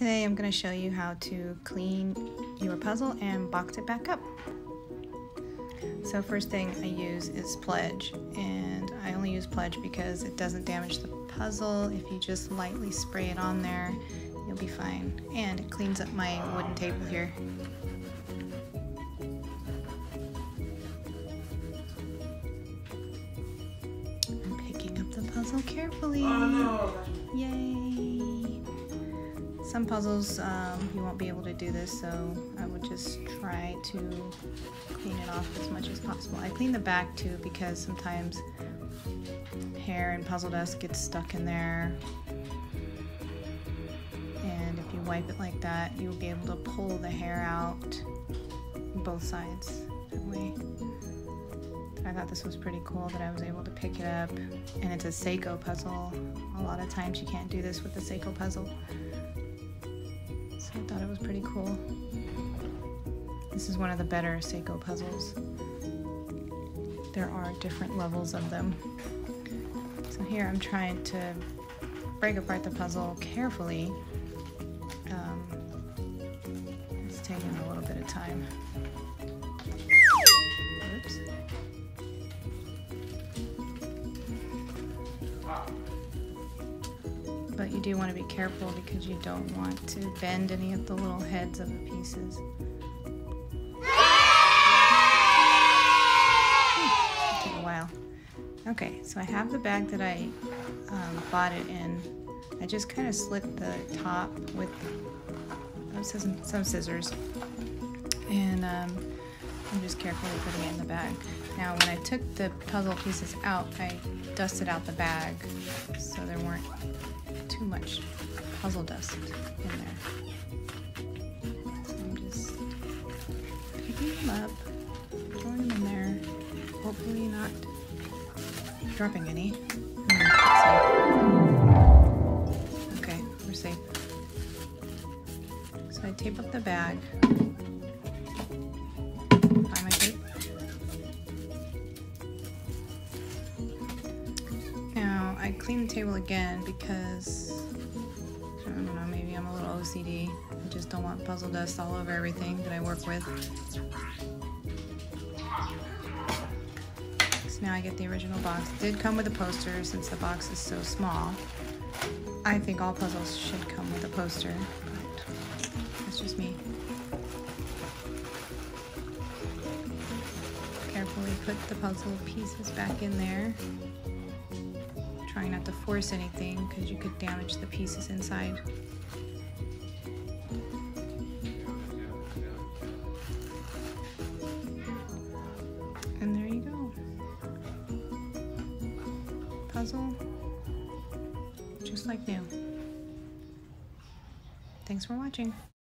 Today I'm going to show you how to clean your puzzle and box it back up. So first thing I use is Pledge and I only use Pledge because it doesn't damage the puzzle. If you just lightly spray it on there you'll be fine. And it cleans up my wooden table here. I'm picking up the puzzle carefully. Oh, Yay! Some puzzles um, you won't be able to do this, so I would just try to clean it off as much as possible. I clean the back too because sometimes hair and puzzle dust gets stuck in there. And if you wipe it like that, you'll be able to pull the hair out both sides that way. I thought this was pretty cool that I was able to pick it up. And it's a Ceaco puzzle. A lot of times you can't do this with the Ceaco puzzle. So I thought it was pretty cool. This is one of the better Ceaco puzzles. There are different levels of them. So here I'm trying to break apart the puzzle carefully. Um, it's taking a little bit of time. Oops. But you do want to be careful because you don't want to bend any of the little heads of the pieces. Take a while. Okay, so I have the bag that I um, bought it in. I just kind of slit the top with some, some scissors and um, I'm just carefully putting it in the bag. Now when I took the puzzle pieces out, I dusted out the bag so there weren't too much puzzle dust in there. So I'm just picking them up, throwing them in there, hopefully not dropping any. Okay, we're safe. So I tape up the bag. Find my tape. Now I clean the table again because OCD. I just don't want puzzle dust all over everything that I work with. So now I get the original box. It did come with a poster since the box is so small. I think all puzzles should come with a poster, but that's just me. Carefully put the puzzle pieces back in there. Trying not to force anything because you could damage the pieces inside. Puzzle, just like new. Thanks for watching.